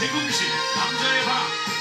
최금식 남자의 방.